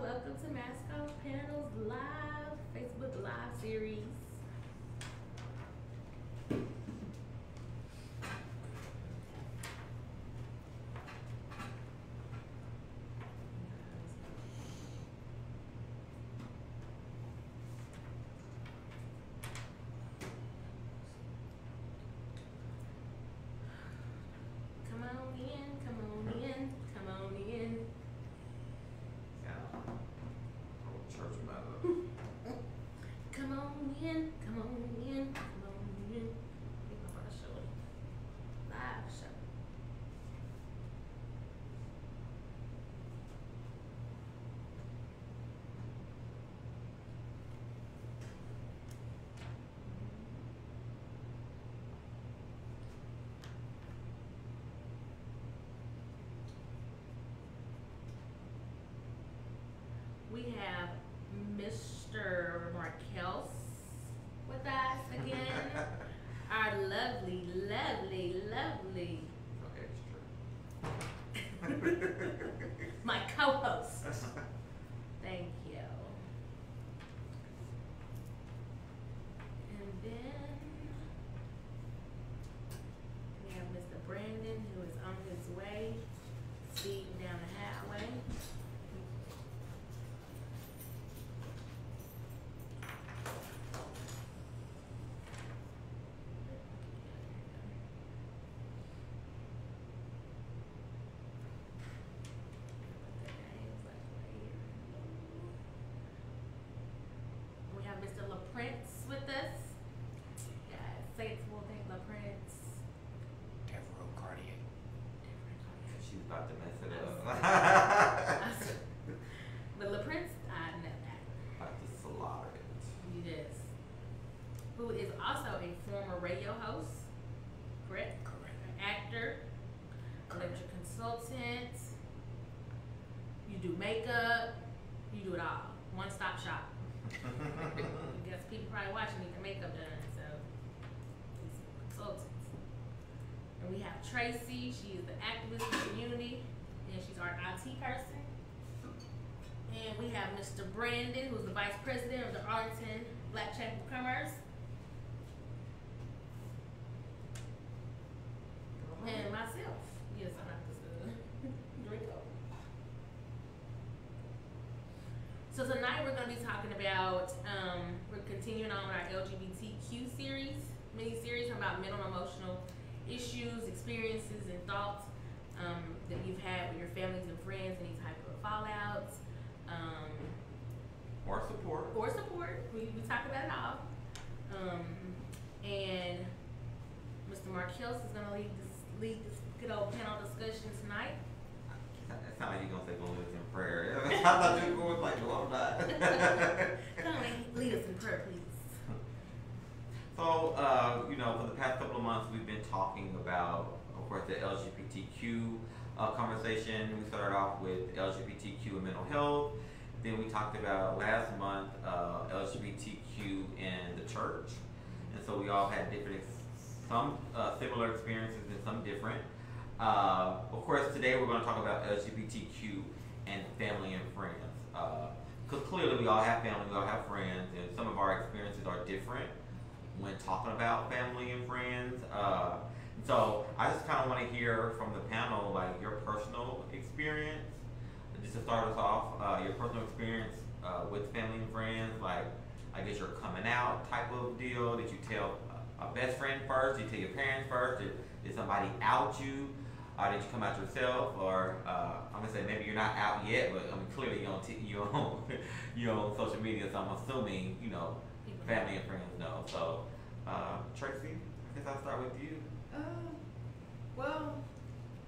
welcome to MaskOff Panels Live, Facebook Live series. Come on in, come on in, come on in. Yeah. Old church matter. Come on in, come on in, come on in. I think I'm about to show it. Live show. We have Mr. Markels with us again. Our lovely, lovely, lovely, extra. my co-host. Thank you. And then we have Mr. Brandon who is on his way, speeding down the highway. We have Mr. LaPrince with us. Guys, say it full thing, LaPrince. Devereaux Cartier. She's about to mess it up. But LaPrince, I know that. about to slaughter it. He is. Who is also a former radio host, correct? Correct. Actor, Correct. electric consultant. You do makeup. You do it all. One stop shop. I guess people probably watching need their makeup done, so he's a consultant. And we have Tracy, she is the activist in the community, and she's our IT person. And we have Mr. Brandon, who's the vice president of the Arlington Black Chamber of Commerce. And myself. Yes, I'm not just a drink over. So tonight we're going to be talking about, um, we're continuing on our LGBTQ series, mini series about mental and emotional issues, experiences, and thoughts um, that you've had with your families and friends, any type of fallouts, um, More support. or support. We, we talk about it all. Um, and Mr. Markels is going to lead this, lead this good old panel discussion tonight. It sounds like you're gonna say go live in prayer. I thought you were going like, no, I'm not. Come on, lead us in prayer, please. So, uh, you know, for the past couple of months, we've been talking about, of course, the LGBTQ uh, conversation. We started off with LGBTQ and mental health. Then we talked about last month uh, LGBTQ in the church. And so we all had different, some uh, similar experiences and some different. Uh, of course, today we're going to talk about LGBTQ and family and friends. Because clearly we all have family, we all have friends, and some of our experiences are different when talking about family and friends. Uh, So I just kind of want to hear from the panel, like your personal experience. Just to start us off, uh, your personal experience uh, with family and friends, like I guess your coming out type of deal. Did you tell a, a best friend first? Did you tell your parents first? Did, did somebody out you? Or did you come out yourself? Or uh, I'm gonna say maybe you're not out yet, but I mean clearly you on t- you on you on social media, so I'm assuming you know People family and friends know. So uh, Tracy, I guess I'll start with you. Uh, well,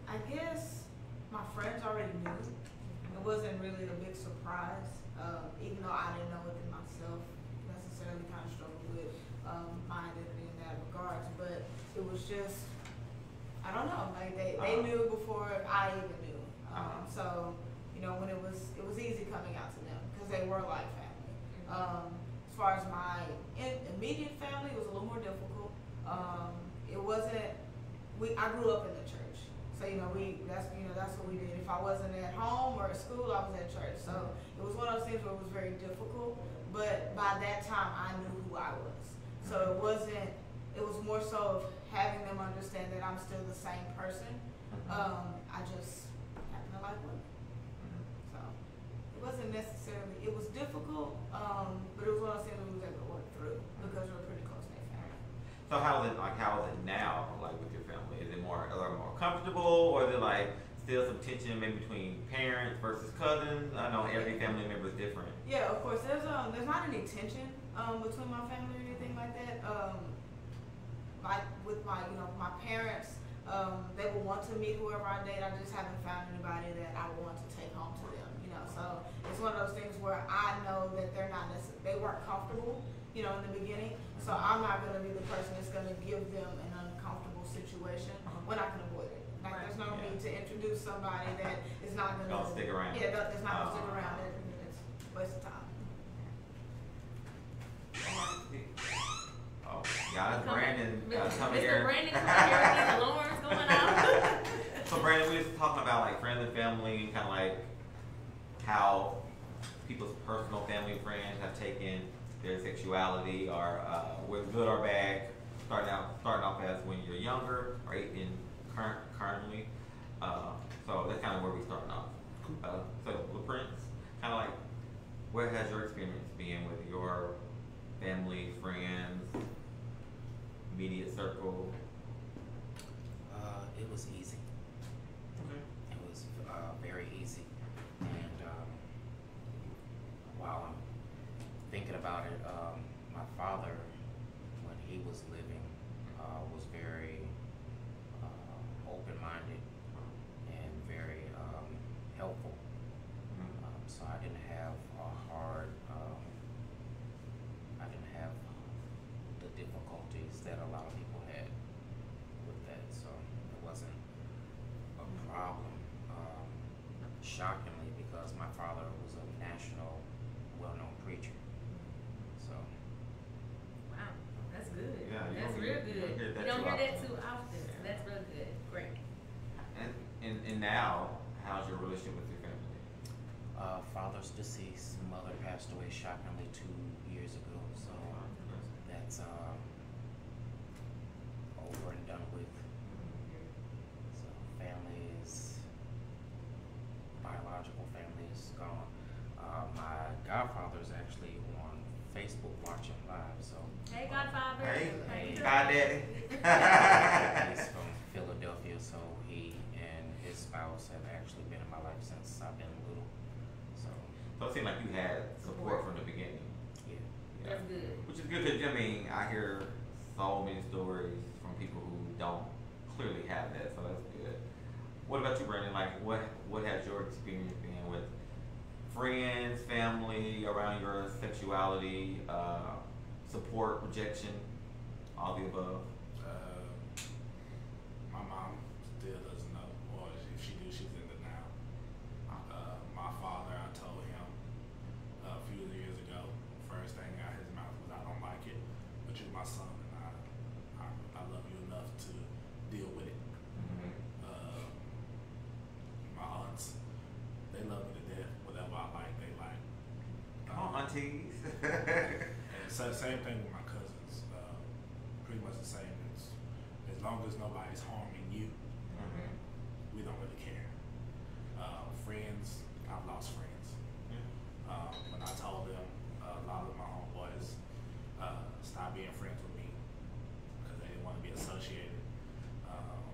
I guess my friends already knew. It wasn't really a big surprise, um, even though I didn't know within myself necessarily kind of struggled with um, my identity in that regards. But it was just, I don't know, like they, they Uh-huh. knew before I even knew. Um, Uh-huh. So, you know, when it was, it was easy coming out to them because they were like family. Um, as far as my in, immediate family, it was a little more difficult. Um, it wasn't. We I grew up in the church, so you know we that's you know that's what we did. If I wasn't at home or at school, I was at church. So it was one of those things where it was very difficult. But by that time, I knew who I was. So it wasn't. It was more so of having them understand that I'm still the same person. Um, I just happen to like women. So it wasn't necessarily, it was difficult, um, but it was one of those things we was able to work through because we're a pretty close knit family. So how is it like? How is it now? Like with your family, is it more a little more comfortable, or is it like still some tension maybe between parents versus cousins? I know every family member is different. Yeah, of course, there's, um, there's not any tension, um, between my family or anything like that. Um, like with my, you know, my parents, um, they will want to meet whoever I date. I just haven't found anybody that I want to take home to them, you know. So it's one of those things where I know that they're not necessarily, they weren't comfortable, you know, in the beginning. So I'm not gonna be the person that's gonna give them an uncomfortable situation when I can avoid it. Like, there's no Yeah. need to introduce somebody that is not gonna. Don't stick around. Yeah, that- that's not gonna stick Uh, around. It- It's a waste of time. Yeah, that's Brandon uh, coming Mr. here. Brandon coming here alarms going off. So Brandon, we was talking about like friends and family, and kind of like how people's personal family friends have taken their sexuality, or uh, whether good or bad, starting out starting off as when you're younger, right? in current currently. Uh, so that's kind of where we starting off. Uh, so the Prince, kind of like, where has your experience been with your family, friends, immediate circle? Uh, it was easy. Okay. It was uh, very easy. And um, while I'm thinking about it, um, my father, when he was living, uh, was very uh, open minded and very um, helpful. Mhm. Um, so I didn't have a hard, um, I didn't have the difficulties that a lot of people had with that. So it wasn't a problem. Um, shockingly, because my father was a national, well-known preacher. So Wow, that's good. Yeah, you That's don't real hear- you good. don't hear You that don't too hear that often. too often, so that's real good. Great. And, and and now, how's your relationship with your family? uh, father's deceased, mother passed away shockingly two years ago. So that's um, over and done with. So family is biological family is gone. Uh, my godfather is actually on Facebook watching live. So Hey, Godfather. Hey, How you doing? God daddy. he's from Philadelphia. So he and his spouse have actually been in my life since I've been little. So So it seemed like you had support from the beginning. yeah. Yeah. That's good. Which is good because I mean I hear so many stories from people who don't clearly have that, so that's good. What about you, Brandon? Like, what what has your experience been with friends, family, around your sexuality, uh, support, rejection, all the above? Uh, my mom still doesn't know, or if she do, she's in denial. Uh, my father, I told him a few years ago, first thing out his mouth was, "I don't like it, but you're my son, and I, I, I love you enough to deal with it." Uh, my aunts, they love me to death. Whatever I like, they like. Come on, aunties. And so, same thing with my cousins. Uh, pretty much the same. It's, as long long as nobody's harming you, Mhm. we don't really care. Uh, friends, I've lost friends. Um, when I told them, uh, a lot of my homeboys uh, stopped being friends with me because they didn't want to be associated. Um,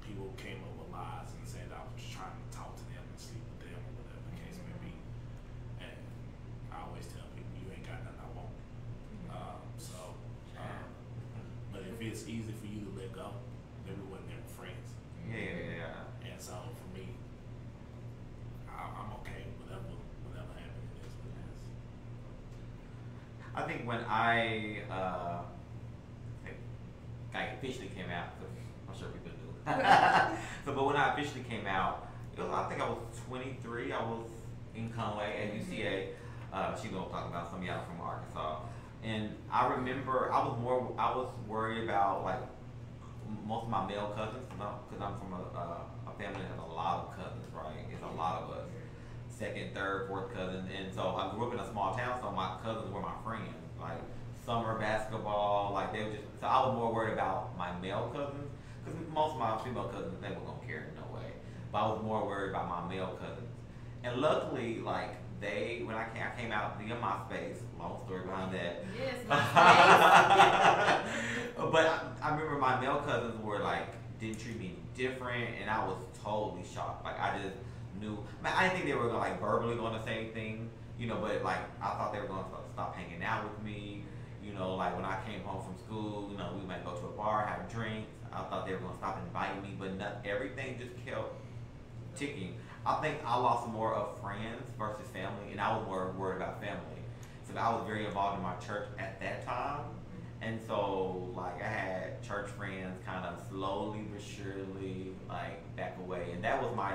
people came up with lies and said I was just trying to talk to them and sleep with them or whatever the case may be. And I always tell people, you ain't got nothing I want. Um, so, um, but if it's easy for you to let go, then we wouldn't have friends. Yeah, yeah, yeah. And so for me, I, I'm okay with whatever, whatever happens. It is what it is. I think when I, uh, I think I officially came out, I'm sure people knew. so, but when I officially came out, it was, I think I was 23. I was in Conway at UCA. Uh, she's gonna talk about some of y'all from Arkansas. And I remember I was more, I was worried about like most of my male cousins, because I'm from a, uh, a family that has a lot of cousins, right? It's a lot of us second, third, fourth cousins, and so I grew up in a small town, so my cousins were my friends. Like summer basketball, like they were just. So I was more worried about my male cousins, because most of my female cousins they weren't gonna care in no way. But I was more worried about my male cousins, and luckily, like they, when I came, I came out via MySpace. Long story behind that. Yes, my but I, I remember my male cousins were like didn't treat me different, and I was totally shocked. Like I just knew. I, mean, I didn't think they were gonna, like verbally going to say anything, you know. But like I thought they were going to stop hanging out with me. You know, like when I came home from school, you know, we might go to a bar, have drinks. I thought they were gonna stop inviting me, but not, everything just kept ticking. I think I lost more of friends versus family, and I was more worried about family. So I was very involved in my church at that time, and so like I had church friends kind of slowly but surely like back away, and that was my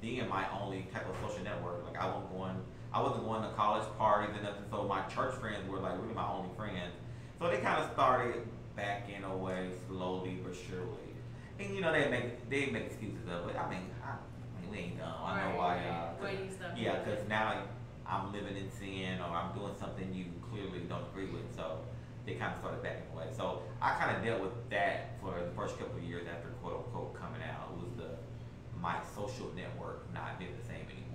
being my only type of social network. Like I wasn't going, I wasn't going to college parties and nothing. So my church friends were like really my only friends. So they kind of started backing away slowly but surely. And you know they make they make excuses of it. I mean, I, I mean we ain't dumb. I know why. Uh, stuff? yeah, because now I'm living in sin or I'm doing something you clearly don't agree with. So they kind of started backing away. So I kind of dealt with that for the first couple of years after quote unquote coming out. It was the my social network not being the same anymore.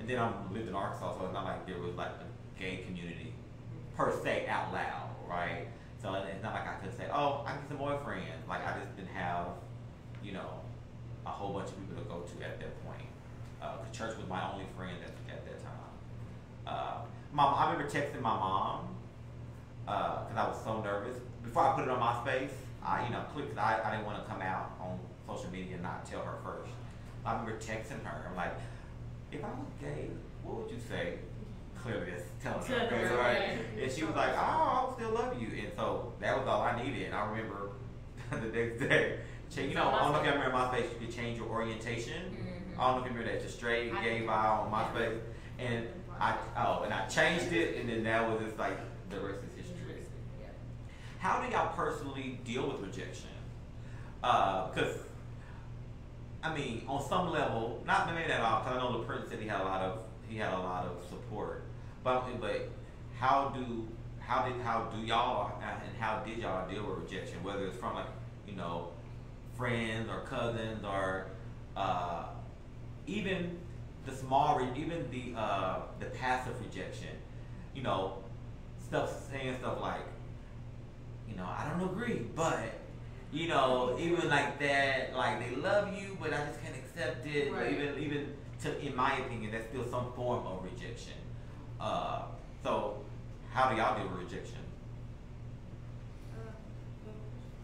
And then I lived in Arkansas, so it's not like there was like a gay community per se out loud, right? So it's not like I could say, oh, I need some more friends. Like I just didn't have, you know, a whole bunch of people to go to at that point. Uh, 'cause church was my only friend at, at that time. Uh, mom, I remember texting my mom because I was so nervous before I put it on MySpace. I, you know, clicked. I, I didn't want to come out on social media and not tell her first. I remember texting her. I'm like, if I was gay, what would you say? Clearly, it's telling her, her, right? And she was like, oh, I still love you. And so that was all I needed. And I remember the next day, you know, I don't know if you remember MySpace, you could change your orientation. Mhm. I don't know if you remember that, just straight, gay, do. bi on MySpace. And I, oh, and I changed it, and then that was just like the rest is history. How do y'all personally deal with rejection? Because, I mean, on some level, not maybe at all, because I know the prince said he had a lot of he had a lot of support. But but how do how did how do y'all and how did y'all deal with rejection? Whether it's from like you know friends or cousins or uh, even the small even the uh, the passive rejection. You know, stuff saying stuff like you know, I don't agree, but you know, even like that, like they love you, but I just can't accept it. But Right. even even to, in my opinion, that's still some form of rejection. Uh, so, how do y'all deal with rejection?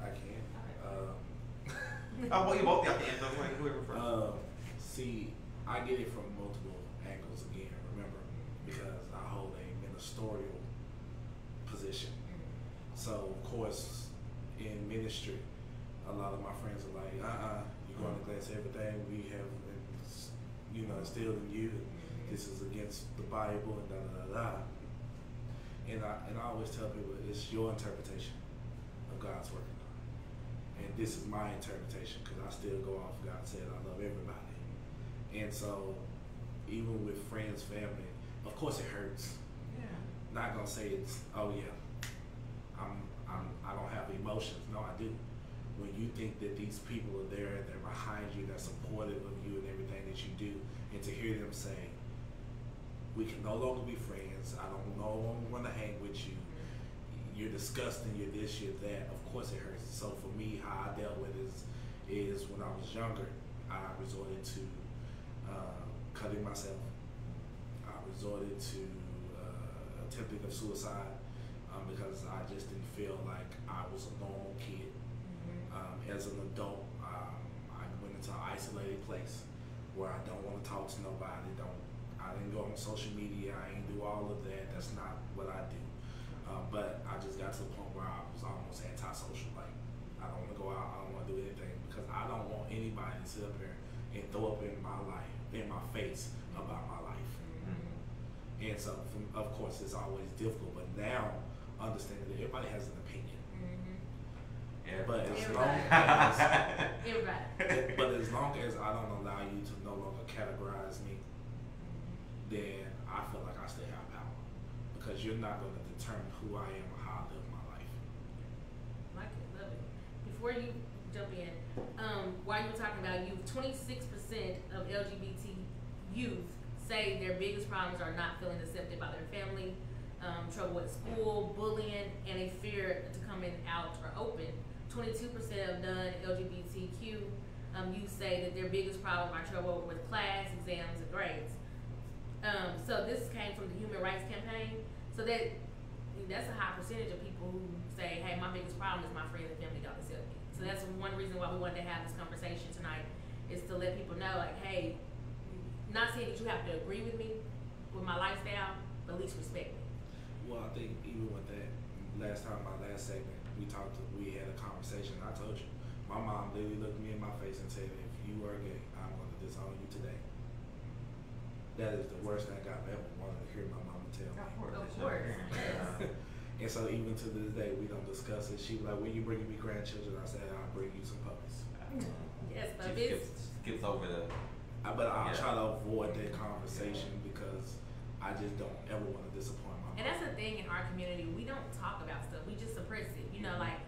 I can. Uh, Oh, well, you both got the answer. Wait, Whoever first. uh, see, I get it from multiple angles again. Remember, because I hold a ministerial position. So, of course, in ministry, a lot of my friends are like, uh uh you're going against everything we have, you know, instilled in you. This is against the Bible and da da da da. And I, and I always tell people it's your interpretation of God's word. And this is my interpretation because I still go off God said I love everybody. And so, even with friends, family, of course it hurts. yeah. Not gonna say it's oh yeah, I'm I'm I don't have emotions. No, I do. When you think that these people are there, they're behind you, they're supportive of you and everything that you do, and to hear them say, "We can no longer be friends. I don't no longer want to hang with you. You're disgusting. You're this. You're that." Of course, it hurts. So for me, how I dealt with it is, is when I was younger, I resorted to uh, cutting myself. I resorted to uh, attempting of suicide um, because I just didn't feel like I was a normal kid. Um, as an adult, um, I went into an isolated place where I don't want to talk to nobody. Don't I didn't go on social media. I ain't do all of that. That's not what I do. Um, but I just got to the point where I was almost antisocial. Like I don't want to go out. I don't want to do anything because I don't want anybody to sit up here and throw up in my life, in my face about my life. And so, from, of course, it's always difficult. But now, understanding that everybody has an opinion. But as long as Everybody. but as long as I don't allow you to no longer categorize me, then I feel like I still have power because you're not going to determine who I am or how I live my life. Like it, love it. Before you jump in, um, while you were talking about youth, twenty-six percent of LGBT youth say their biggest problems are not feeling accepted by their family, um, trouble at school, bullying, and a fear to coming out or open. Twenty-two percent of non-LGBTQ um, youth say that their biggest problem are trouble with class, exams, and grades. Um, so this came from the Human Rights Campaign. So that that's a high percentage of people who say, "Hey, my biggest problem is my friends and family don't accept me." So that's one reason why we wanted to have this conversation tonight is to let people know, like, hey, not saying that you have to agree with me with my lifestyle, but at least respect me. Well, I think even with that, last time, my last segment, we talked, we had a conversation. I told you, my mom literally looked me in my face and said, "If you are gay, I'm going to disown you today." That is the worst thing I've ever wanted to hear my mama tell me. Of course. and so even to this day, we don't discuss it. She be like, "When you bringing me grandchildren?" I said, "I'll bring you some puppies." Yes, She but it's skips, skips over the. I, but I'll Yeah. try to avoid that conversation because I just don't ever want to disappoint my mom. And that's the thing in our community, we don't talk about stuff. We just suppress it. You know, like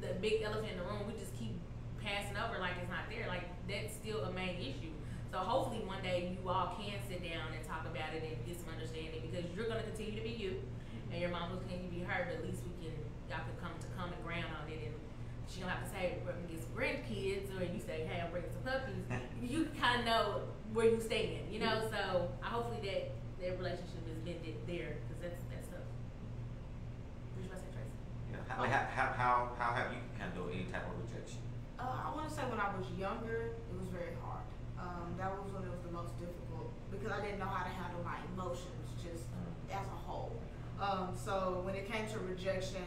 the big elephant in the room, we just keep passing over like it's not there. Like that's still a main issue. So hopefully one day you all can sit down and talk about it and get some understanding because you're gonna continue to be you and your mom will continue to be her, but at least we can y'all can come to common ground on it and she don't have to say get some grandkids or you say, Hey, I'm bringing some puppies. you kinda know where you stand, you know, so I hopefully that that relationship is been there, cause that's that's tough. What you about to say, Tracy? Yeah. How, how, how, how, have you handled any type of rejection? Uh, I want to say when I was younger, it was very hard. Um, that was when it was the most difficult because I didn't know how to handle my emotions just as a whole. Um, so when it came to rejection,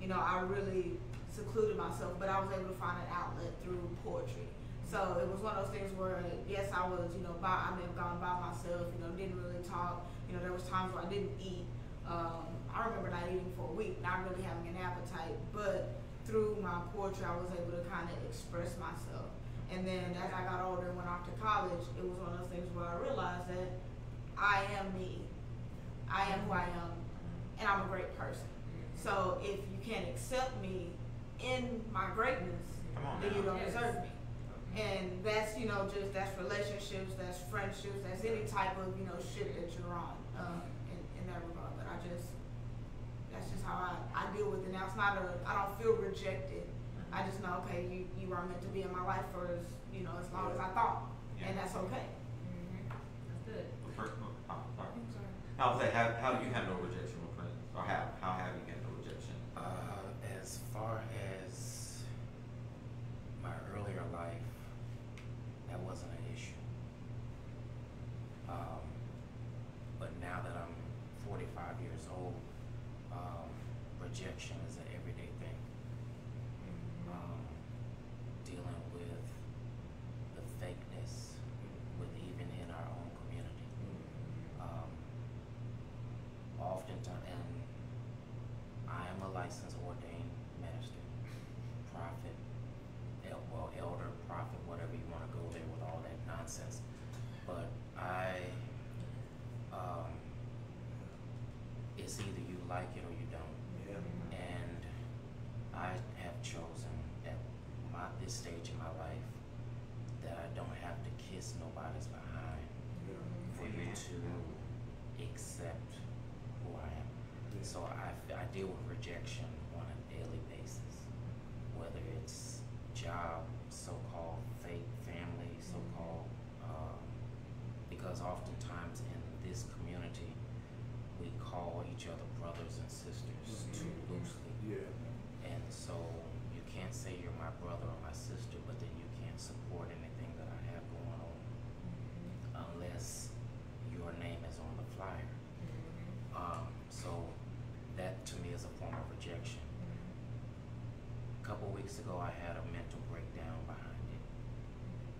you know, I really secluded myself, but I was able to find an outlet through poetry. So it was one of those things where, yes, I was, you know, by, I may have gone by myself, you know, didn't really talk. You know, there was times where I didn't eat. Um, I remember not eating for a week, not really having an appetite, but through my poetry, I was able to kind of express myself. And then as I got older and went off to college, it was one of those things where I realized that I am me. I am who I am, and I'm a great person. So if you can't accept me in my greatness, then you don't Yes. deserve me. And that's, you know, just, that's relationships, that's friendships, that's any type of, you know, shit that you're on, um, in, in that regard. But I just, that's just how I, I deal with it now. It's not a, I don't feel rejected. I just know, okay, you, you are meant to be in my life for as, you know, as long as I thought. And that's okay. Mm-hmm. That's good. The first, oh, sorry. I'm sorry. I would say, how, how do you handle rejection with friends? Or how, how have you handled rejection? Uh, as far as my earlier life, that wasn't an issue. Um, but now that I'm 45 years old, um, rejection is an everyday thing. Um, dealing with the fakeness with even in our own community. Um, oftentimes, and I am a licensed ordained minister, prophet, el- well, elder, prophet, whatever you want to go there with all that nonsense. But I, um, it's either you like it or you don't. Yeah. And I have chosen that stage in my life that I don't have to kiss nobody's behind for you Amen. to accept who I am. So I, I deal with rejection on a daily basis, whether it's job, so-called fake family, so-called, um, because oftentimes in this community, we call each other brothers and sisters too Mhm. loosely. Yeah. And so you can't say you're my brother or my sister, but then you can't support anything that I have going on unless your name is on the flyer. Um, so that to me is a form of rejection. A couple weeks ago, I had a mental breakdown behind it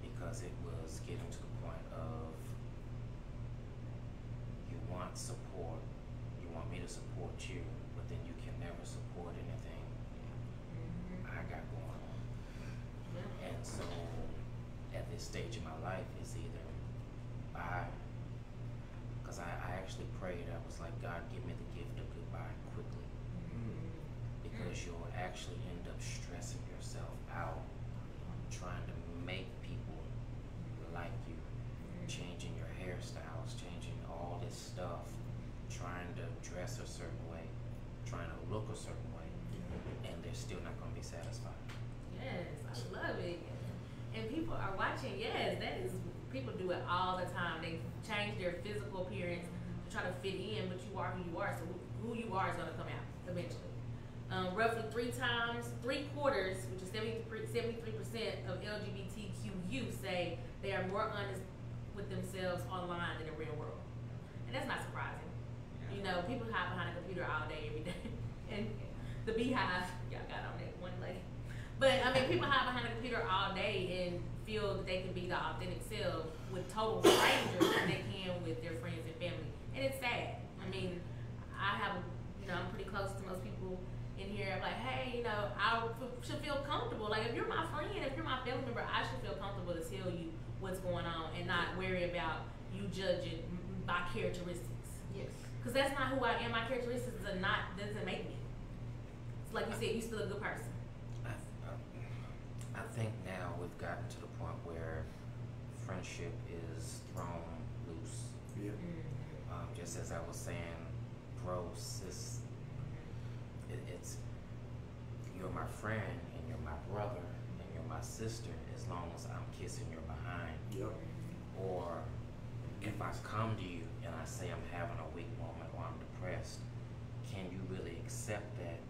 because it was getting to the point of you want support, you want me to support you, but then you can never support anything I got going on. And so at this stage in my life, it's either I, because I, I actually prayed, I was like, God, give me the gift of goodbye quickly. Because you'll actually end up stressing yourself out trying to make people like you, mm-hmm. changing your hairstyles, changing all this stuff, trying to dress a certain way, trying to look a certain way, and they're still not going to be satisfied. Yes, I love it. And people are watching. Yes, that is. People do it all the time. They change their physical appearance to try to fit in, but you are who you are. So who, who you are is going to come out eventually. Um, roughly three times, three quarters, which is 73 percent of LGBTQ youth say they are more honest with themselves online than in the real world, and that's not surprising. You know, people hide behind a computer all day, every day. and the beehive, y'all got on that one lady. But I mean, people hide behind a computer all day and feel that they can be the authentic self with total strangers than they can with their friends and family. And it's sad. I mean, I have, you know, I'm pretty close to most people in here. I'm like, hey, you know, I f- should feel comfortable. Like, if you're my friend, if you're my family member, I should feel comfortable to tell you what's going on and not worry about you judging m- my characteristics. Yes. Because that's not who I am. My characteristics are not, doesn't make me. It's like you said, you still a good person. I, I, I think now we've gotten to the point where friendship is thrown loose. Yeah. Um, just as I was saying, bro, sis, it, it's you're my friend and you're my brother and you're my sister as long as I'm kissing your behind. Yep. Or if I come to you and I say I'm having a weak moment or I'm depressed, can you really accept that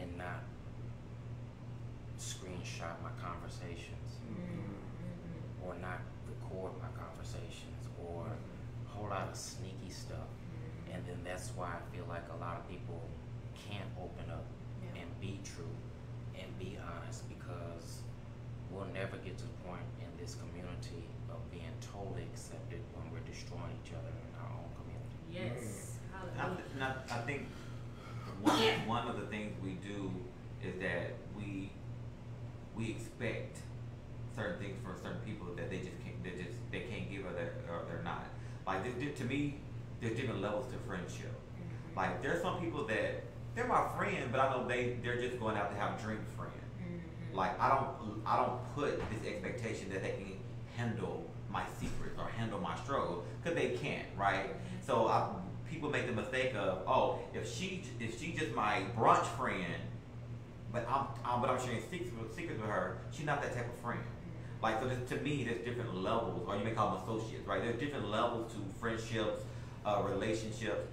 and not screenshot my conversations mm-hmm. or not record my conversations or a whole lot of sneaky stuff? Mm-hmm. And then that's why I feel like a lot of people can't open up. And be true and be honest because we'll never get to the point in this community of being totally accepted when we're destroying each other in our own community. Yes. Mm. And I, th- I, I think one, one of the things we do is that we we expect certain things from certain people that they just can't they just they can't give or they're, or they're not. Like there's, to me, there's different levels to friendship. Mm-hmm. Like there's some people that they're my friend, but I know they they're just going out to have a drink friend. Like I don't I don't put this expectation that they can handle my secrets or handle my struggle because they can't, right? So I, people make the mistake of oh if she if she just my brunch friend, but I'm, I'm but I'm sharing secrets with, secrets with her, she's not that type of friend. Like so, there's, to me, there's different levels, or you may call them associates, right? There's different levels to friendships, uh, relationships.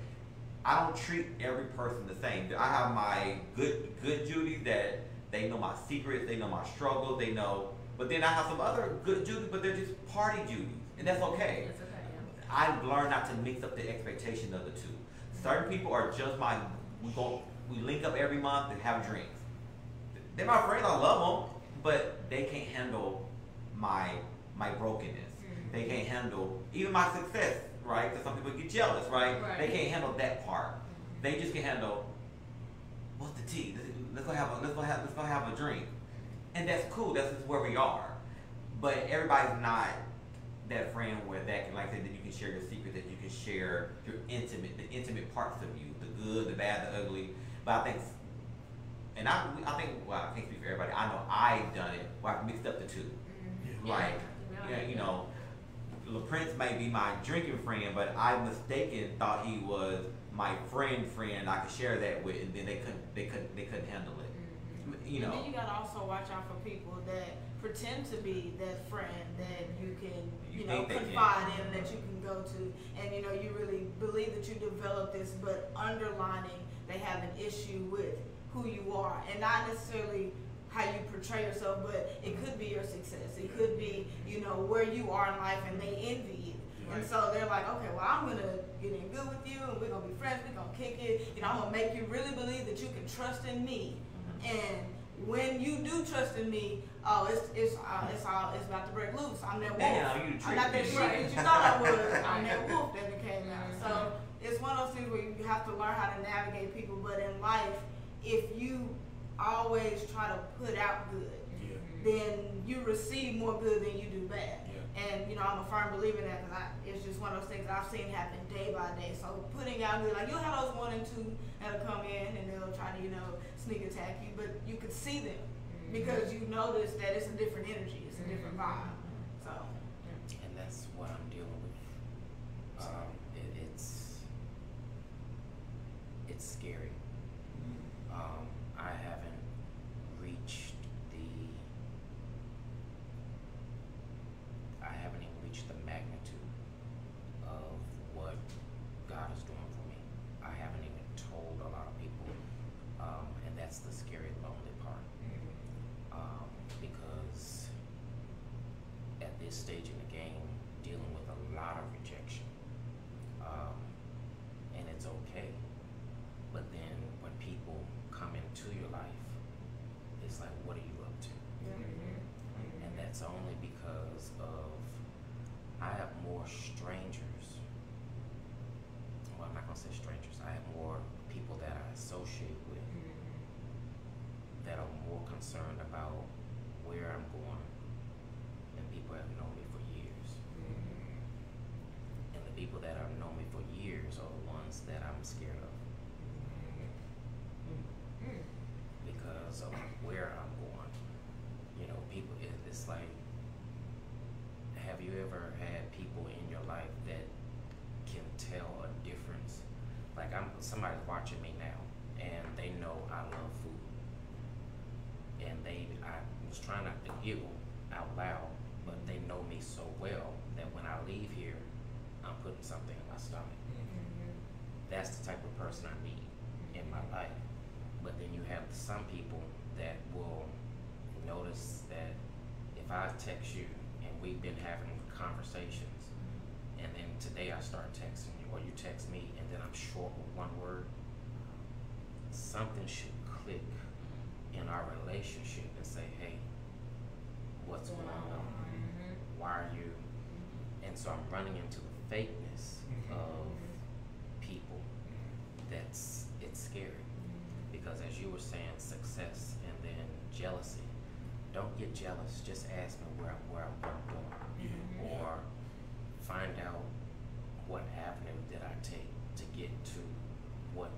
I don't treat every person the same. I have my good good Judy that they know my secrets, they know my struggles, they know. But then I have some other good Judy, but they're just party Judies, and that's okay. It's okay. Yeah. I've learned not to mix up the expectation of the two. Certain people are just my we go we link up every month and have drinks. They're my friends, I love them, but they can't handle my my brokenness. Mm-hmm. They can't handle even my success, right? Because some people get jealous, right? Right. They can't handle that part. They just can handle what's the tea? Let's, let's go have a let's go have let's go have a drink, and that's cool. That's just where we are. But everybody's not that friend where that can, like I said, that you can share your secret, that you can share your intimate, the intimate parts of you, the good, the bad, the ugly. But I think and I, I think, well, I can't speak for everybody, I know I've done it, where I've mixed up the two. Mhm. Yeah. Like, Yeah. yeah, you know, La Prince may be my drinking friend, but I mistaken thought he was my friend friend. I could share that with, and then they couldn't, they couldn't, they couldn't handle it. Mhm. You And know, then you gotta also watch out for people that pretend to be that friend that you can, You you know, confide in, that you can go to, and you know, you really believe that you developed this, but underlining they have an issue with who you are, and not necessarily how you portray yourself, but it could be your success. It could be, you know, where you are in life, and they envy you. And so they're like, okay, well, I'm gonna get in good with you, and we're gonna be friends. We're gonna kick it. You know, I'm gonna make you really believe that you can trust in me. And when you do trust in me, oh, it's it's uh, it's all it's about to break loose. I'm that wolf. Damn, I'm not that me. that you thought I was. I'm that wolf that it came out. So it's one of those things where you have to learn how to navigate people. But in life, if you always try to put out good, Yeah. then you receive more good than you do bad. Yeah. And you know, I'm a firm believer in that because it's just one of those things I've seen happen day by day. So putting out good, like you'll have those one and two that'll come in and they'll try to, you know, sneak attack you, but you can see them because you notice that it's a different energy, it's a different vibe. So And that's what I'm dealing with. Um, it, it's it's scary. Um, I haven't reached the I haven't even reached the magnitude of what God is doing for me. I haven't even told a lot of people, um, and that's the scary, lonely part. Um, because at this stage in the game, dealing with a lot of rejection, um, and it's okay. But then when people come into your life, it's like, what are you up to? And that's only because of I have more strangers. Well, I'm not gonna say strangers. I have more people that I associate with that are more concerned about where I'm going than people that have known me for years. And the people that have known me for years are the ones that I'm scared of because of where I'm going. You know, people, it, it's like, have you ever had people in your life that can tell a difference? Like, I'm somebody's watching me now, and they know I love food, and they, I was trying not to giggle out loud, but they know me so well that when I leave here, I'm putting something in my stomach. That's the type of person I need in my life. But then you have some people that will notice that if I text you and we've been having conversations, and then today I start texting you or you text me and then I'm short with one word, something should click in our relationship and say, hey, what's going on? Mm-hmm. Why are you? Mm-hmm. And so I'm running into the fakeness mm-hmm. of people that's it's scary. Because as you were saying success and then jealousy. Don't get jealous. Just ask me where, I'm- where, I'm- where i'm going or find out what avenue did i take to get to what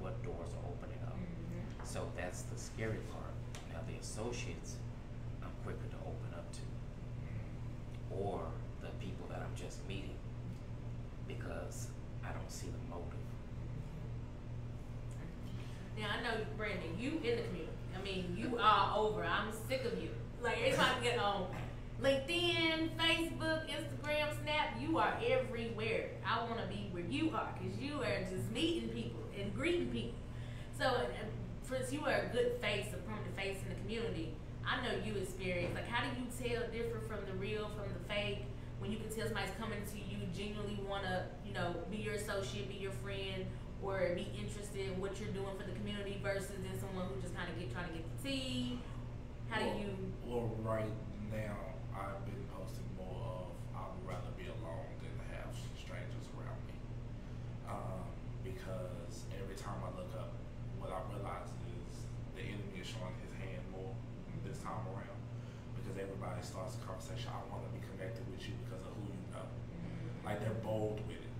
what doors are opening up. Mm-hmm. So that's the scary part. Now the associates i'm quicker to open up to. Mm-hmm. Or the people that i'm just meeting. Because i don't see the motive Now I know Brandon, you in the community. I mean, you are over. I'm sick of you. Like every time I get on LinkedIn, Facebook, Instagram, Snap, you are everywhere. I want to be where you are because you are just meeting people and greeting people. So, uh, since you are a good face, a prominent face in the community, I know you experience. Like, how do you tell different from the real from the fake? When you can tell somebody's coming to you, genuinely want to, you know, be your associate, be your friend, or be interested in what you're doing for the community versus in someone who just kind of get trying to get the tea. How do you? Well, right now, I've been posting more of I would rather be alone than have strangers around me. Um, because every time I look up, what I realize is the enemy is showing his hand more this time around. Because everybody starts a conversation, I want to be connected with you because of who you know. Like they're bold with it.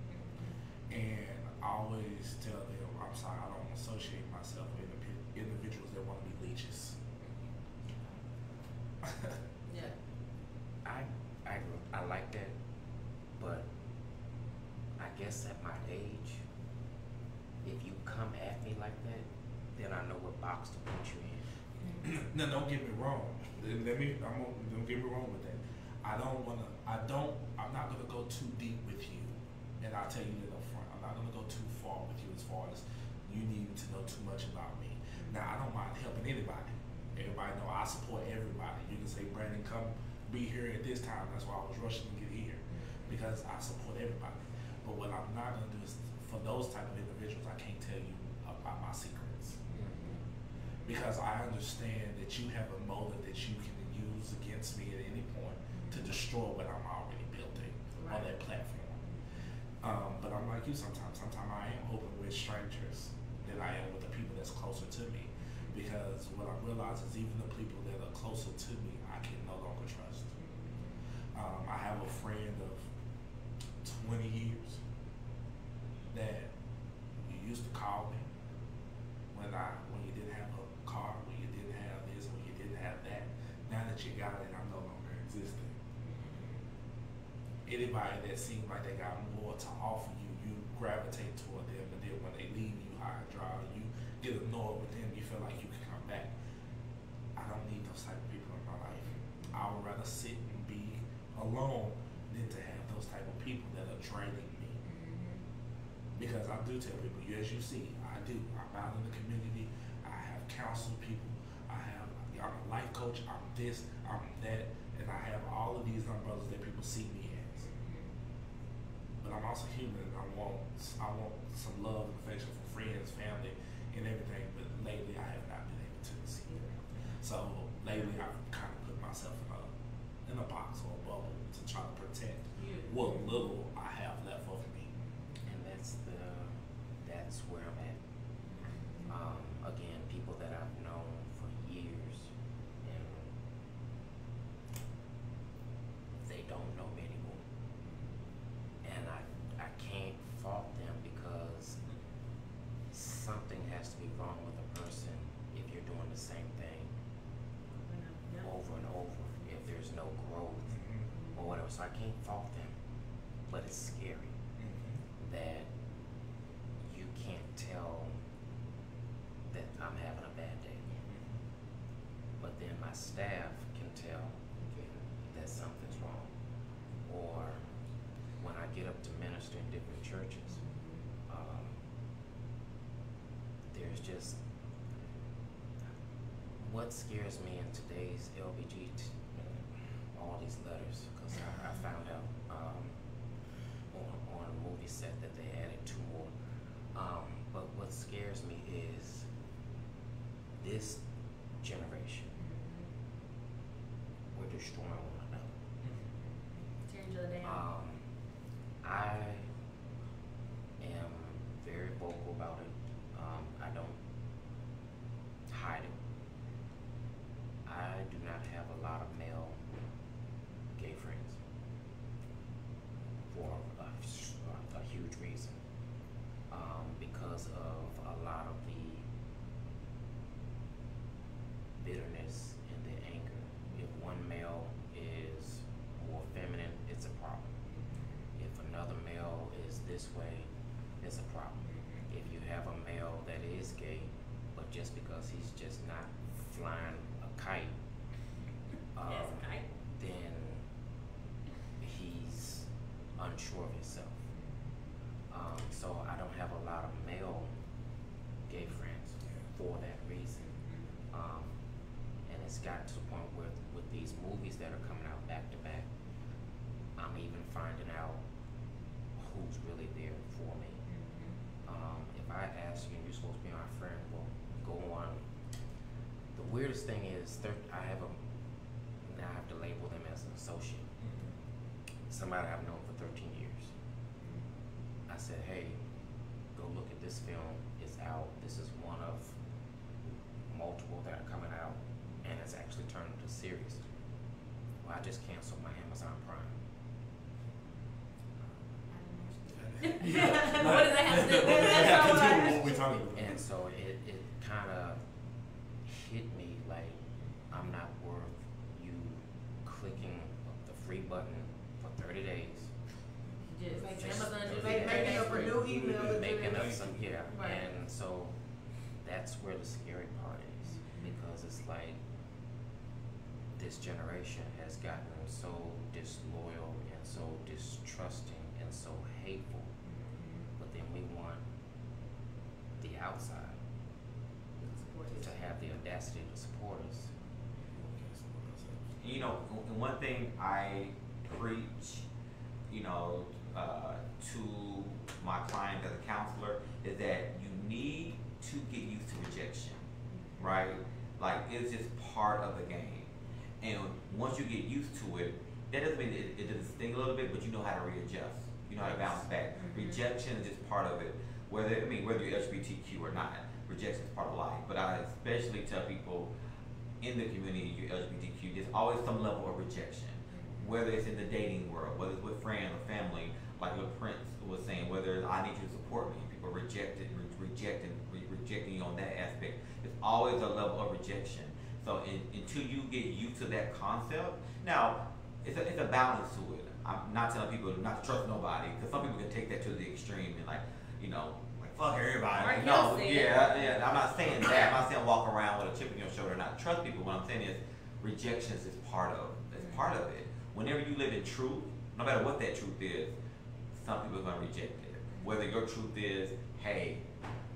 And I always tell them, I'm sorry, I don't associate myself with individuals that want to be leeches. Yeah. I, I. I like that, but I guess at my age, if you come at me like that, then I know what box to put you in. Mm-hmm. no, don't get me wrong. Let let me. I'm. gonna- Don't get me wrong with that. I don't wanna. I don't. I'm not gonna go too deep with you, and I'll tell you that up front. I'm not gonna go too far with you as far as you need to know too much about me. Now, I don't mind helping anybody. Everybody know I support everybody. You can say, Brandon, come be here at this time. That's why I was rushing to get here because I support everybody. But what I'm not gonna do is for those type of individuals, I can't tell you about my secrets mm-hmm. because I understand that you have a motive that you can use against me at any point to destroy what I'm already building on that platform. Um, but I'm like you sometimes. Sometimes I am open with strangers than I am with the people that's closer to me. Because what I realize is even the people that are closer to me, I can no longer trust. Um, I have a friend of 20 years that you used to call me when I when you didn't have a car, when you didn't have this, when you didn't have that. Now that you got it, I'm no longer existing. Anybody that seems like they got more to offer you, you gravitate toward them, and then when they leave you high and dry, you get annoyed with them. You feel like you can come back. I don't need those type of people in my life. I would rather sit and be alone than to have those type of people that are draining me. Mm-hmm. Because I do tell people, as you see, I do. I'm out in the community. I have counseled people. I have. I'm a life coach. I'm this. I'm that, and I have all of these umbrellas that people see me I'm also human. I want. I want some love and affection from friends, family, and everything. But lately, I have not been able to receive it. So lately, I've kind of put myself in a in a box or a bubble to try to protect You. what little I have left of me. And that's the, that's where I'm at. Um, again, people that I've known for years and they don't know me anymore. And I, I can't fault them because something has to be wrong with a person if you're doing the same thing Yeah. over and over, if there's no growth or whatever. So I can't fault them, but it's scary that you can't tell that I'm having a bad day. But then my staff can tell that something's wrong. Or when I get up to minister in different churches, um, there's just what scares me in today's LBG, all these letters, because I, I found out um, on, on a movie set that they added two more. Um, but what scares me is this generation, we're destroying one another. Change your damn. Um, I am very vocal about it. Um, I don't hide it. I do not have a lot of male gay friends for a, s- a- a huge reason. Um, because of a lot of the bitterness and the anger. If one male is more feminine, it's a problem. If another male is this way, it's a problem. If you have a male that is gay, but just because he's just not flying a kite, um, Yes, I. then he's unsure of himself. Um, so I don't have a lot of male gay friends for that reason. Um, and it's got to the point where with these movies that are coming out back to back, I'm even finding out who's really there for me. Um, if I ask you and you're supposed to be my friend, well, go on. The weirdest thing is, thir- I have a now I have to label them as an associate. Somebody I've known for 13 years. I said, hey, go look at this film. It's out. This is one of multiple that are coming out, and it's actually turned into a series. Well, I just canceled my Amazon Prime. What does that have to do? What does that have to do with what we're talking about? And so it, it kind of button for thirty days. Just Make- Amazon just make- very making up a free. new email address. making up some yeah, Right. and so that's where the scary part is because it's like this generation has gotten so disloyal and so distrusting and so hateful, but then we want the outside to have the audacity to support us. You know, one thing I preach, you know, uh, to my client as a counselor is that you need to get used to rejection, right? Like it's just part of the game, and once you get used to it, that doesn't mean it, it doesn't sting a little bit, but you know how to readjust. You know how to bounce back. Mhm. Rejection is just part of it. Whether I mean whether you're LGBTQ or not, rejection is part of life. But I especially tell people in the community, you're LGBTQ, there's always some level of rejection. Whether it's in the dating world, whether it's with friends or family, like what Prince was saying, whether I need you to support me, people rejected, re- rejecting, re- rejecting you on that aspect. There's always a level of rejection. So in, until you get used to that concept, now it's a, it's a balance to it. I'm not telling people not to trust nobody, because some people can take that to the extreme and like, you know, like fuck everybody. Right, no, you'll see yeah, yeah. I'm not saying that. I'm not saying walk around with a chip in your shoulder and not trust people. What I'm saying is rejections is part of it's part of it. Whenever you live in truth, no matter what that truth is, some people are gonna reject it. Whether your truth is, hey,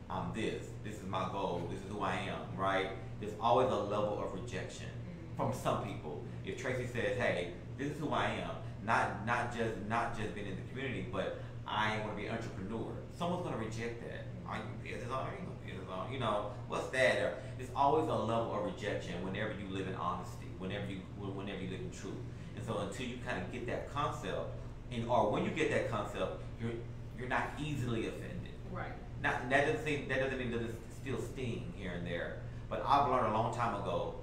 I'm this, this is my goal, this is who I am, right? There's always a level of rejection mm-hmm. from some people. If Tracy says, hey, this is who I am, not not just not just being in the community, but I want to be an entrepreneur. Someone's gonna reject that. Mm-hmm. Are you business owner? You know, business owner? You know, what's that? Or there's always a level of rejection whenever you live in honesty, whenever you whenever you live in truth. And so until you kind of get that concept, and or when you get that concept, you're you're not easily offended. Right. Not that doesn't seem that doesn't mean that it's still sting here and there. But I've learned a long time ago,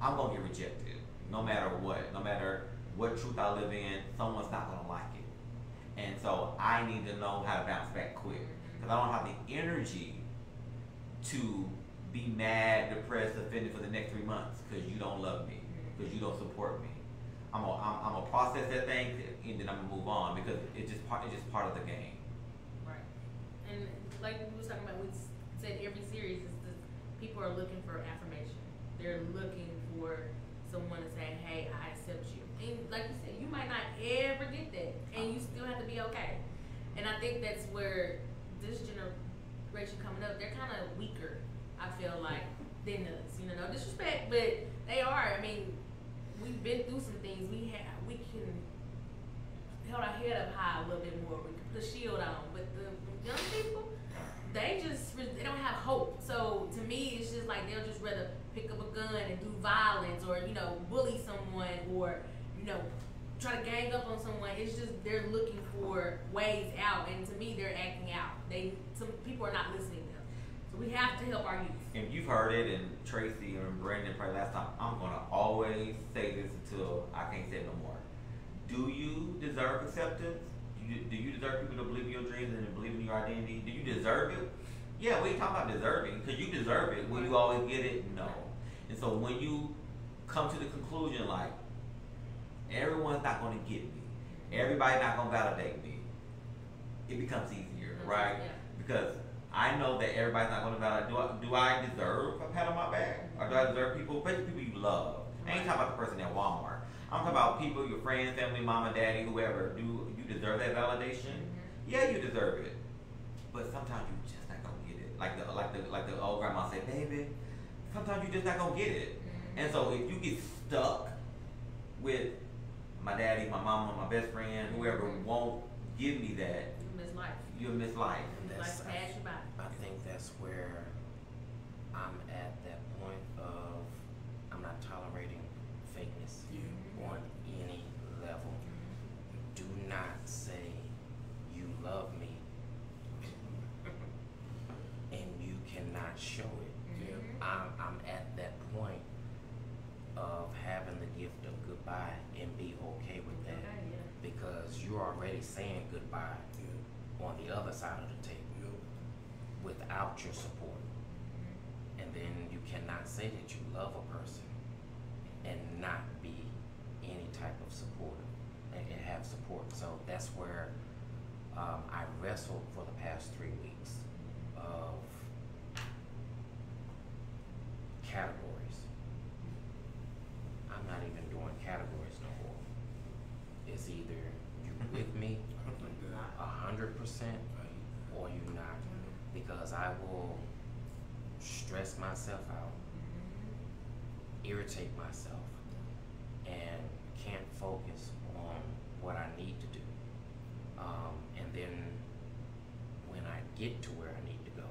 I'm gonna get rejected, no matter what, no matter what truth I live in. Someone's not gonna like it, and so I need to know how to bounce back quick because I don't have the energy to be mad, depressed, offended for the next three months because you don't love me, mm-hmm. because you don't support me. I'm gonna I'm, I'm gonna process that thing and then I'm gonna move on because it's just part it's just part of the game. Right. And like we was talking about, we said every series is people are looking for affirmation. They're looking for someone to say, "Hey, I accept you." And like you said, you might not ever get that, and you still have to be okay. And I think that's where this generation coming up, they're kind of weaker. I feel like than us. You know, no disrespect, but they are. I mean, we've been through some things. We have, we can hold our head up high a little bit more. We can put a shield on. But the young people, they just they don't have hope. So to me, it's just like they'll just rather pick up a gun and do violence, or you know, bully someone, or you know, try to gang up on someone. It's just they're looking for ways out, and to me, they're acting out. They some people are not listening to them. So we have to help our youth. and you've heard it, and Tracy and Brandon probably last time. I'm gonna always say this until I can't say no more. Do you deserve acceptance? Do you, do you deserve people to believe in your dreams and to believe in your identity? Do you deserve it? Yeah, we ain't talking about deserving, because you deserve it. Will you always get it? No. And so when you come to the conclusion, like, everyone's not gonna get me, everybody's not gonna validate me, it becomes easier, right? Yeah. Because I know that everybody's not going to validate. Do I, do I deserve a pat on my back? Or do I deserve people, especially people you love? I ain't talking about the person at Walmart. I'm talking about people, your friends, family, mama, daddy, whoever. Do you deserve that validation? Mhm. Yeah, you deserve it. But sometimes you just not gonna get it. Like the like the like the old grandma said, baby. Sometimes you just not gonna get it. Mhm. And so if you get stuck with my daddy, my mama, my best friend, whoever won't give me that, You miss life. you'll miss life. Life That's- pass you by. I think that's where I'm at that point of I'm not tolerating fakeness Yeah. on any level. Do not say you love me and you cannot show it. Yeah. Mhm. I'm I'm at that point of having the gift of goodbye and be okay with that Okay, yeah. because you're already saying goodbye Yeah. on the other side of the table Yeah. Without your support. And then you cannot say that you love a person and not be any type of supporter. And have support. So that's where um, I wrestled for the past three weeks of categories. I'm not even doing categories no more. It's either you with me a hundred percent I will stress myself out, irritate myself, and can't focus on what I need to do. Um, and then when I get to where I need to go,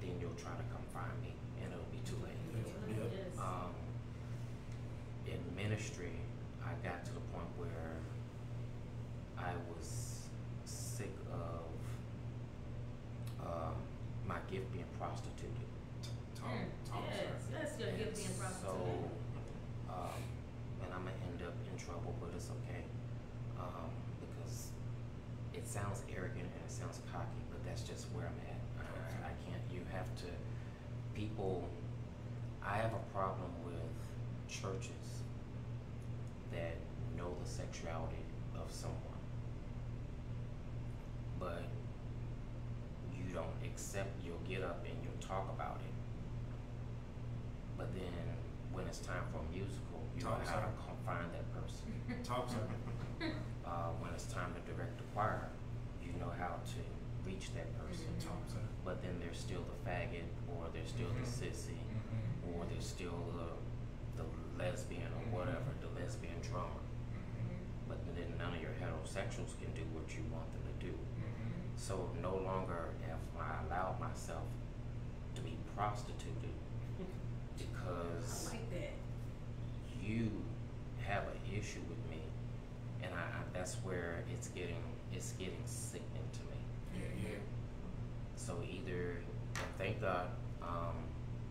then you'll try to come find me, and it'll be too late. Yes. Um, in ministry, I got to the point where I was sick of um, my gift being prostituted. Tom, talk, yes, sir. yes, your gift being So, prostituted. um, and I'm gonna end up in trouble, but it's okay, um, because it sounds arrogant and it sounds cocky, but that's just where I'm at. I, I can't. You have to. People. I have a problem with churches that know the sexuality of someone, but you don't accept. You'll get up and you'll talk about it, but then when it's time for a musical, you know Talk, how to sir. come find that person. Talk, sir. Uh, when it's time to direct the choir, you know how to reach that person. Mhm. Talk, sir. But then there's still the faggot, or there's still the Mhm. sissy, Mhm. or there's still the the lesbian or whatever, the lesbian drummer. Mhm. But then none of your heterosexuals can do what you want them to do. Mhm. So no longer have I allowed myself to be prostituted because I like that. you have an issue with me, and I, I that's where it's getting it's getting sickening to me. Yeah, yeah. So either thank God um,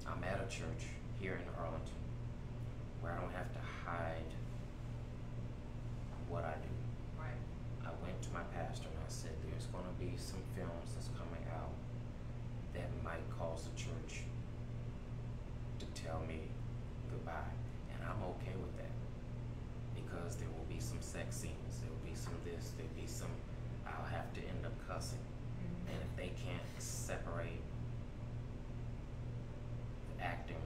I'm at a church here in Arlington where I don't have to hide what I do. Right. I went to my pastor and I said, "There's going to be some films that's coming out that might cause the church to tell me goodbye," and I'm okay with that because there will be some sex scenes, there will be some this, there'll be some. I'll have to end up cussing, Mhm. and if they can't separate acting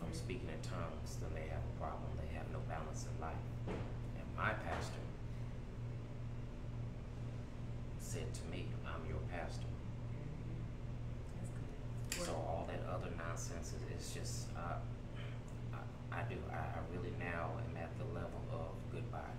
from speaking in tongues, then they have a problem. They have no balance in life. And my pastor said to me, I'm your pastor. So all that other nonsense is, is just, uh, I, I do, I, I really now am at the level of goodbye.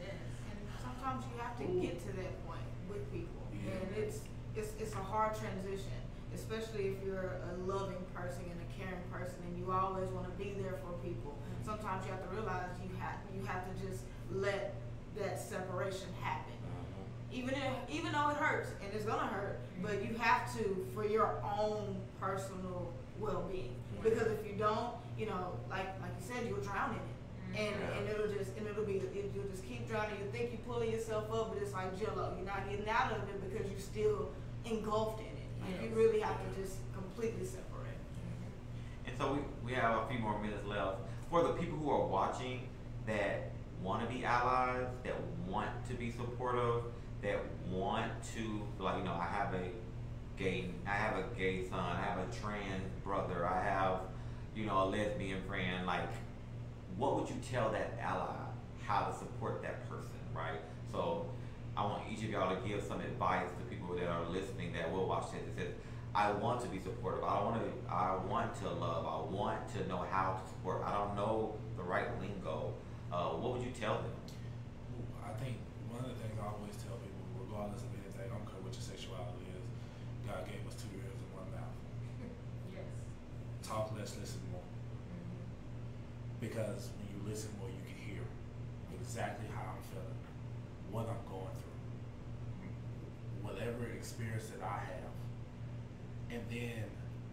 Yes. And sometimes you have to get to that point with people, Yeah. and it's it's it's a hard transition, especially if you're a loving person and a caring person, and you always want to be there for people. Mm-hmm. Sometimes you have to realize you have you have to just let that separation happen, Mhm. even if even though it hurts and it's gonna hurt, mm-hmm. but you have to for your own personal well-being. Mm-hmm. Because if you don't, you know, like like you said, you'll drown in it and Yeah. and it'll just and it'll be you'll just keep drowning. You think you're pulling yourself up, but it's like Jello. You're not getting out of it because you're still engulfed in you Yes. really have to just completely separate. Mm-hmm. And so we, we have a few more minutes left. For the people who are watching that want to be allies, that want to be supportive, that want to, like, you know, I have a gay, I have a gay son, I have a trans brother, I have, you know, a lesbian friend, like, what would you tell that ally how to support that person, right? So I want each of y'all to give some advice to people that are listening that will watch this. That says, I want to be supportive. I want to. I want to love. I want to know how to support. I don't know the right lingo. Uh, what would you tell them? I think one of the things I always tell people, regardless of anything, I don't care what your sexuality is, God gave us two ears and one mouth. Yes. Talk less, listen more. Mhm. Because when you listen more, you can hear exactly how I'm feeling, what I'm going through, whatever experience that I have, and then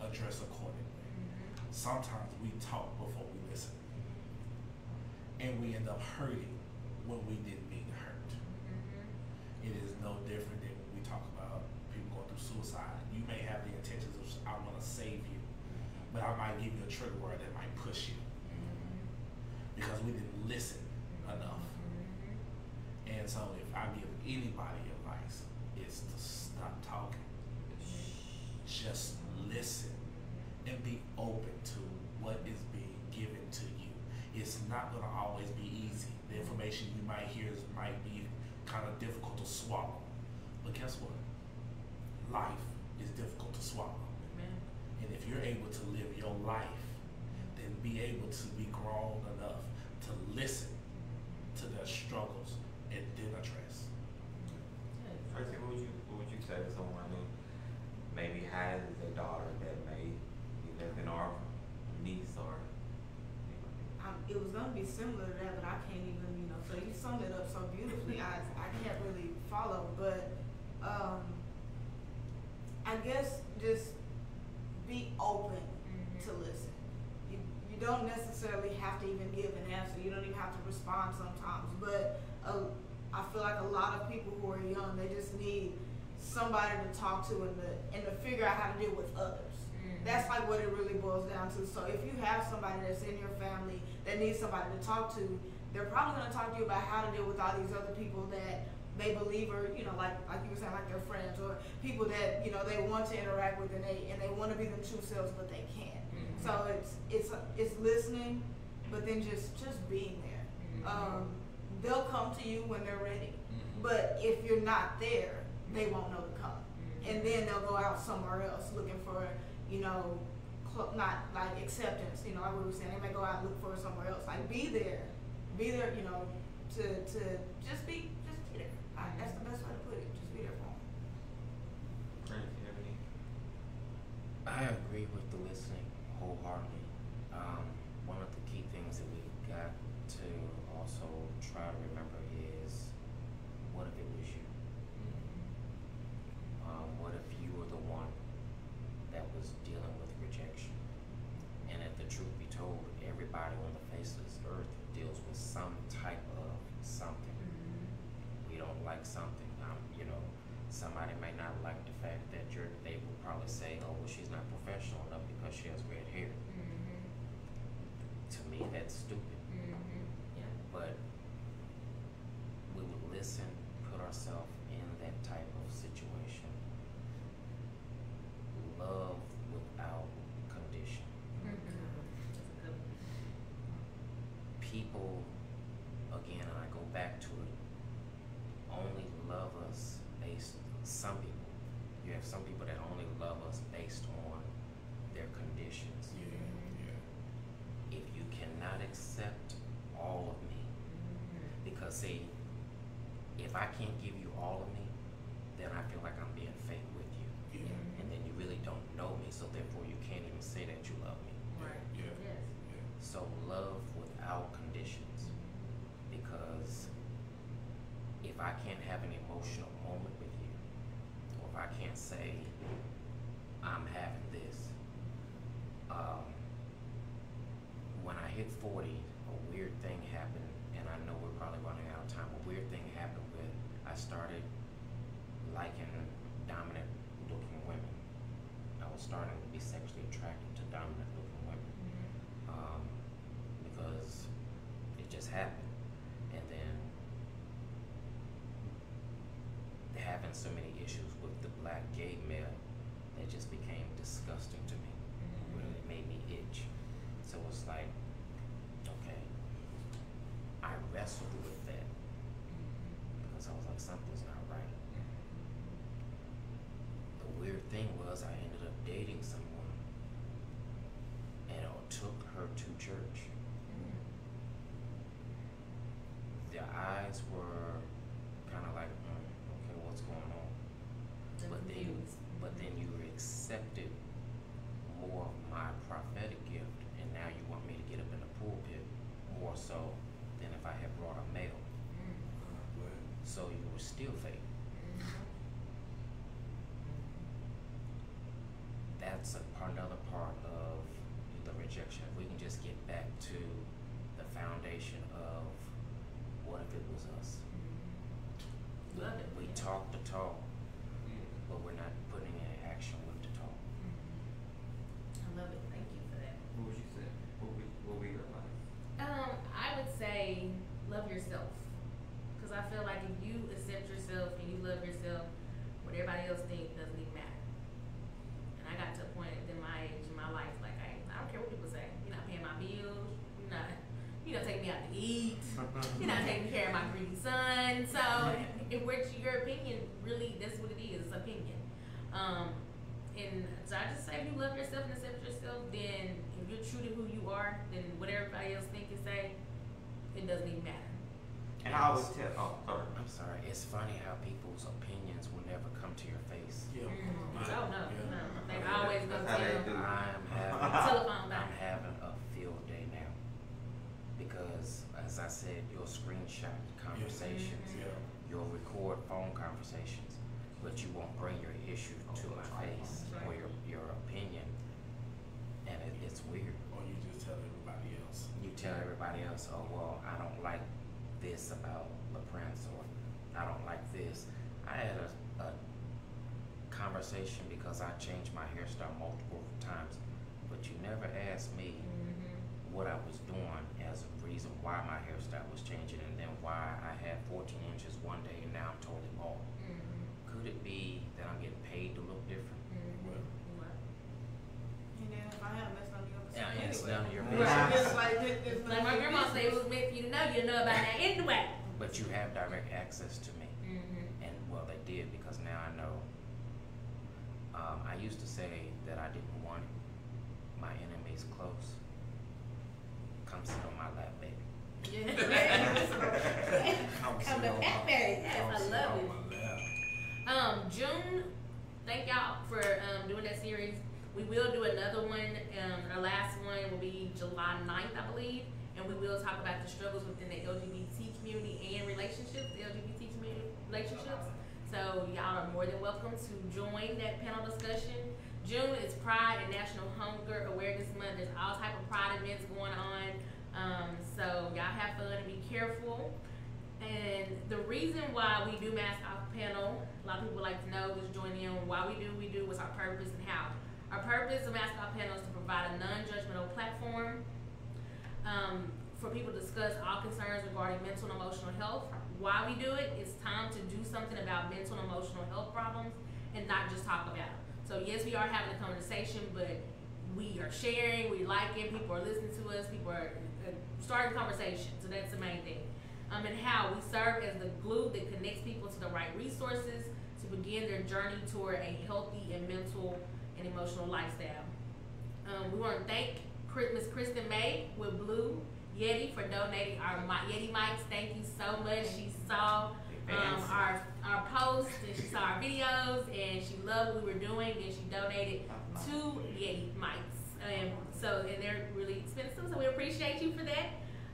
address accordingly. Mhm. Sometimes we talk before we listen, and we end up hurting when we didn't mean to hurt. Mhm. It is no different than when we talk about people going through suicide. You may have the intentions of I want to save you, but I might give you a trigger word that might push you Mhm. because we didn't listen enough. Mhm. And so if I give anybody advice Just listen and be open to what is being given to you. It's not gonna always be easy. The information you might hear is, might be kind of difficult to swallow. But guess what? Life is difficult to swallow. Amen. And if you're able to live your life, then be able to be grown enough to listen to their struggles and then address. Tracy, what would you what would you say to someone who maybe has a daughter that may be living or niece or Um, it was gonna be similar to that, but I can't even, you know, so you summed it up so beautifully, I, I can't really follow, but, um, I guess just be open to Mhm. listen. You, you don't necessarily have to even give an answer, you don't even have to respond sometimes, but, uh, I feel like a lot of people who are young, they just need somebody to talk to and to, and to figure out how to deal with others. Mhm. That's like what it really boils down to. So if you have somebody that's in your family that needs somebody to talk to, they're probably gonna talk to you about how to deal with all these other people that they believe are, you know, like like you were saying, like their friends or people that you know they want to interact with and they and they want to be their true selves, but they can't. Mhm. So it's it's it's listening, but then just just being there. Mhm. Um, they'll come to you when they're ready, Mhm. but if you're not there, they won't know the come Mhm. and then they'll go out somewhere else looking for, you know, not like acceptance. You know, like we were saying, they may go out and look for it somewhere else. Like be there, be there. You know, to to just be just be there. I, that's the best way to put it. Just be there for them. Tracy, you have any? I agree with the listening wholeheartedly. Um, one of the key things that we got to also try to remember is what if it was you? Um, what if you were the one that was dealing with rejection? And if the truth be told, everybody on the face of this earth deals with some type of something. Mhm. We don't like something. Um, you know, somebody may not like the fact that you're. They will probably say, "Oh, well, she's not professional enough because she has red hair." Mhm. To me, that's stupid. Mhm. Yeah. But we would listen, put ourselves in that type of situation. Love without condition. Mhm. That's a good one. People, again, and I go back to it, only love us based. Some people, you have some people that only love us based on their conditions. Yeah, yeah. If you cannot accept all of me, Mhm. Because see, if I can't give you all of me, then I feel like I'm being fake with you. Yeah. Mhm. And then you really don't know me, so therefore you can't even say that you love me. Right. Yeah. Yes. Yeah. So love without conditions. Because if I can't have an emotional moment with you, or if I can't say, I'm having this, um, when I hit 40, a weird thing happened, and I know we're probably running out of time. A weird thing happened when I started liking dominant looking women. I was starting to be sexually attracted to dominant looking women Mhm. um, because it just happened. And then having so many issues with the black gay male, that just became disgusting to me. Mhm. Really made me itch. So it's like, okay, I wrestled with that Mhm. because I was like, something's not right. The weird thing was I ended up dating someone and I took her to church. Mhm. their eyes were kind of like, mm, okay, what's going on? They're But then, confused. but then you accepted more of my prophetic gift, and now you want me to get up in the pulpit more so than if I had brought a male. Mhm. Uh, but So you were still fake. Mhm. That's a part, another part of the rejection. If we can just get back to the foundation of what if it was us? Mhm. Love it. We yeah. talk the talk, yeah. but we're not putting in action with the talk. Mhm. I love it. Thank you for that. What would you say? What would what would be your advice? Um, I would say love yourself, because Because I feel like if you accept yourself and you love yourself, what everybody else thinks doesn't even matter. And I got to a point in my age in my life, like I, I don't care what people say. You're not paying my bills. You're not, you know, taking me out to eat. You're not taking care of my greedy son. So, if which your opinion really, that's what it is. It's opinion. Um, and so I just say, if you love yourself and accept yourself, then if you're true to who you are, then what everybody else think and say, it doesn't even matter. And I always tell, oh, sorry. I'm sorry. It's funny how people's opinions will never come to your face. Yeah. Mm. Right. Oh no, Yeah. no, they always gonna That's how they tell. do. I'm having Telephone back. I'm having a field day now because, as I said, you'll screenshot conversations. Yeah. you'll record phone conversations, but you won't bring your issue to my face or your your opinion, and it, it's weird. Or you just tell everybody else. You tell everybody else, oh well, I don't like this about La Prince, or I don't like this. I had a, a conversation because I changed my hairstyle multiple times, but you never asked me Mhm. what I was doing as a reason why my hairstyle was changing, and then why I had 14 inches one day and now I'm totally bald. Mhm. Could it be that I'm getting paid to look different? Mhm. Well. What? And then if I have, that's none of your business. Yeah, it's anyway. none of your Right, business. It's like, it- it's Like my grandma said, it was meant for you to know. You know about that anyway. But you have direct access to me. Mm-hmm. And well, they did because now I know. Um, I used to say that I didn't want my enemies close. Come sit on my lap, baby. Come Come sit to on Pat my- Mary. Yes, I love it. Um, June, thank y'all for um, doing that series. We will do another one. Um, our last one will be July 9th, I believe, and we will talk about the struggles within the LGBT community and relationships, the LGBT community relationships. So y'all are more than welcome to join that panel discussion. June is Pride and National Hunger Awareness Month. There's all type of Pride events going on. Um, so y'all have fun and be careful. And the reason why we do mask off panel, a lot of people like to know, just joining in why we do, we do, what's our purpose and how. Our purpose of mask off panel is to provide a non-judgmental platform um, for people to discuss all concerns regarding mental and emotional health. Why we do it, it's time to do something about mental and emotional health problems and not just talk about them. So yes, we are having a conversation, but we are sharing, we like it, people are listening to us, people are uh, starting conversation. So that's the main thing. Um, and how we serve as the glue that connects people to the right resources to begin their journey toward a healthy and mental and emotional lifestyle. Um, we want to thank Miss Kristen May with Blue Yeti for donating our Yeti mics. Thank you so much. She saw um, our our posts and she saw our videos and she loved what we were doing and she donated two Yeti mics. Um, so and they're really expensive, so we appreciate you for that.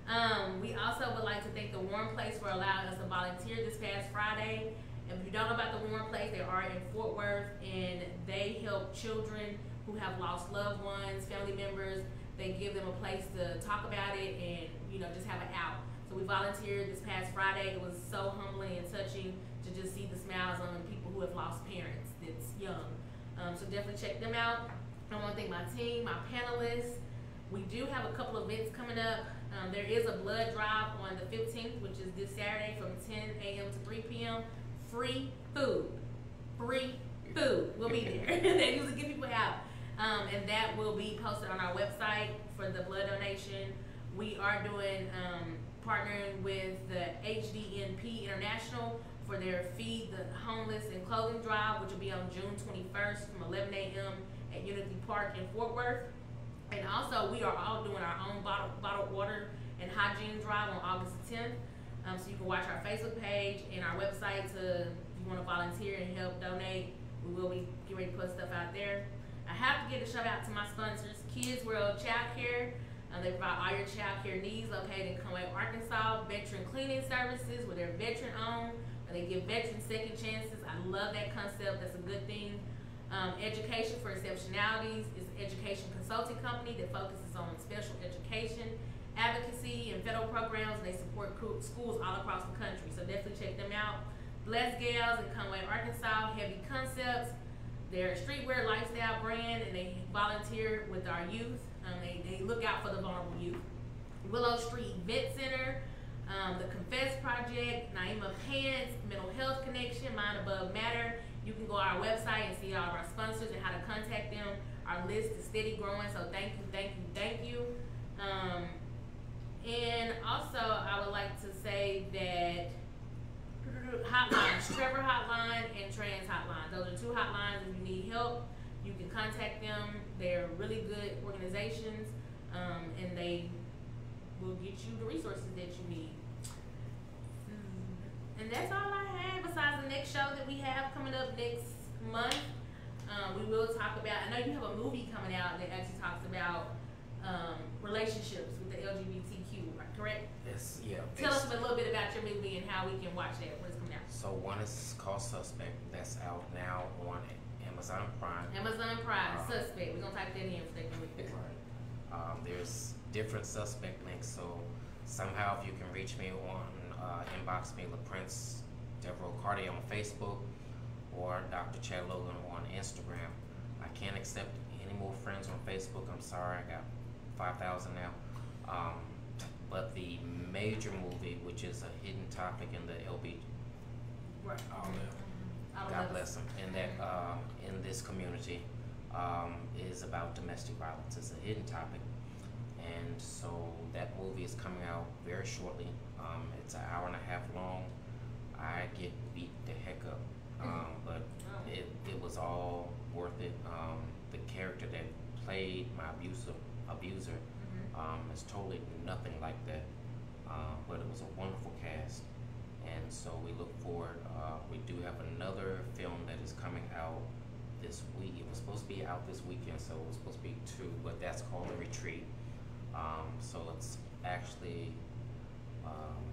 Um, we also would like to thank the Warm Place for allowing us to volunteer this past Friday. If you don't know about the Warm Place, they are in Fort Worth and they help children who have lost loved ones, family members. They give them a place to talk about it and you know just have an out. So we volunteered this past Friday. It was so humbling and touching to just see the smiles on people who have lost parents that's young. Um, so definitely check them out. I want to thank my team, my panelists. We do have a couple of events coming up. Um, there is a blood drive on the 15th, which is this Saturday from 10 a.m. to 3 p.m. Free food. Free food. We'll be there. they usually get people out. Um, and that will be posted on our website for the blood donation. We are doing um, partnering with the HDNP International for their Feed the Homeless and Clothing Drive, which will be on June 21st from 11 a.m. at Unity Park in Fort Worth. And also, we are all doing our own bottled, bottled water and hygiene drive on August 10th. Um, so you can watch our Facebook page and our website to if you want to volunteer and help donate. We will be getting ready to put stuff out there. I have to give a shout out to my sponsors, Kids World Child Care. Uh, they provide all your child care needs located in Conway, Arkansas. Veteran cleaning services where they're veteran owned, where they give veterans second chances. I love that concept. That's a good thing. Um, education for Exceptionalities is an education consulting company that focuses on special education, advocacy, and federal programs. And they support schools all across the country. So definitely check them out. Blessed Gals in Conway, Arkansas. Heavy Concepts. They're a streetwear lifestyle brand, and they volunteer with our youth. Um, they, they look out for the vulnerable youth. Willow Street Event Center. Um, the Confess Project, Naima Pants, Mental Health Connection, Mind Above Matter. You can go on our website and see all of our sponsors and how to contact them. Our list is steady growing, so thank you, thank you, thank you. Um, and also, I would like to say that hotlines, Trevor Hotline and Trans Hotline. Those are two hotlines. If you need help, you can contact them. They're really good organizations, um, and they will get you the resources that you need. Mm, And that's all I have. Besides the next show that we have coming up next month, um, we will talk about. I know you have a movie coming out that actually talks about um, relationships with the LGBTQ. Correct? Yes, yeah. Tell us a little bit about your movie and how we can watch that when it's coming out. So one is called Suspect, that's out now on Amazon Prime. Amazon Prime, Uh, suspect. We're gonna type that in for that movie. Um, there's different suspect links, so somehow if you can reach me on, uh, inbox me, LaPrince Devereaux Cartier on Facebook or Dr. Chad Logan on Instagram. I can't accept any more friends on Facebook, I'm sorry, I got five thousand now. Um, but the major movie, which is a hidden topic in the LB, Right. All that. All God bless them, in that, um, in this community, um, is about domestic violence. It's a hidden topic. And so that movie is coming out very shortly. Um, it's an hour and a half long. I get beat the heck up. Um, but Oh. it, it was all worth it. Um, the character that played my abusive abuser Mhm. Um, is totally nothing like that. Um, but it was a wonderful cast. And so we look forward. Uh, we do have another film that is coming out this week. It was supposed to be out this weekend, so it was supposed to be two, but that's called The Retreat. Um, so it's actually um,